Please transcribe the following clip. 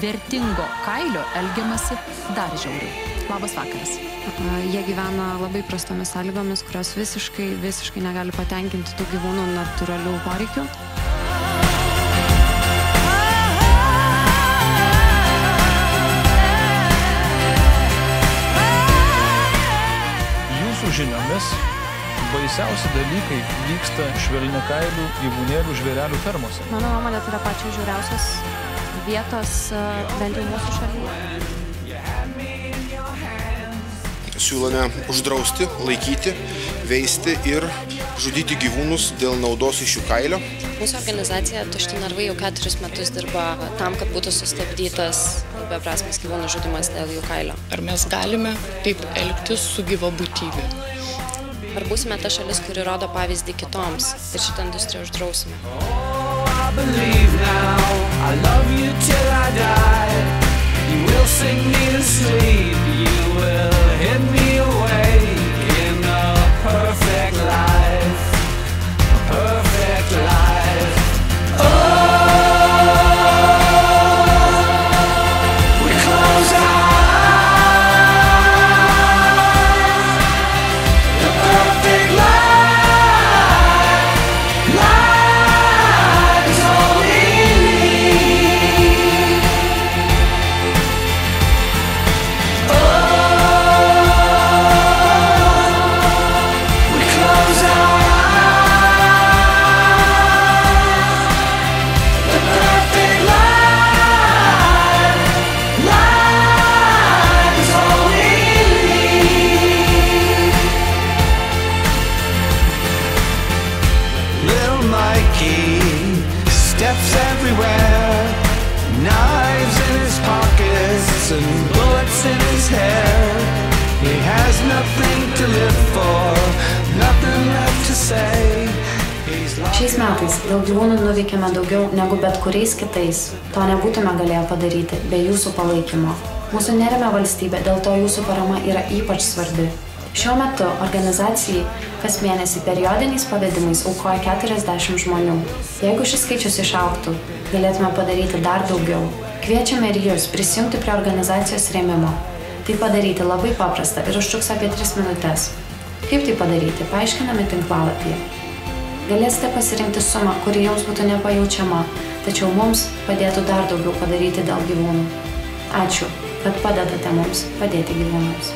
vertingo kailio elgiamasi dar žiauriau. Labas vakaras. Jie gyvena labai prastomis sąlygomis, kurios visiškai, visiškai negali patenkinti tų gyvūnų natūralių poreikių. Jūsų žiniomis baisiausi dalykai vyksta švelnikailių gyvūnėlių žvėrelių fermose. Mano nuomonė, tai yra pačios žiauriausios vietos, e, bent jau mūsų šalyje. Siūlome uždrausti, laikyti, veisti ir žudyti gyvūnus dėl naudos iš jų kailio. Mūsų organizacija Tušti narvai jau keturis metus dirba tam, kad būtų sustabdytas beprasmis gyvūnų žudimas dėl jų kailio. Ar mes galime taip elgtis su gyva būtybė? Ar būsime ta šalis, kuri rodo pavyzdį kitoms ir šitą industriją uždrausime? I sing me Mikey steps everywhere Knives in his pockets and bullets in his hair He has nothing to live for, nothing left to say Šiais metais dėl gyvūnų nuveikėme daugiau negu bet kuriais kitais. To nebūtume galėję padaryti be jūsų palaikymo. Mūsų neremia valstybė, dėl to jūsų parama yra ypač svarbi. Šiuo metu organizacijai kas mėnesį periodiniais pavedimais aukoja 40 žmonių. Jeigu šis skaičius išauktų, galėtume padaryti dar daugiau. Kviečiame ir jūs prisijungti prie organizacijos rėmimo. Tai padaryti labai paprasta ir užtruks apie 3 minutės. Kaip tai padaryti, paaiškiname tinklalapyje. Galėsite pasirinkti sumą, kuri jums būtų nepajaučiama, tačiau mums padėtų dar daugiau padaryti dėl gyvūnų. Ačiū, kad padedate mums padėti gyvūnams.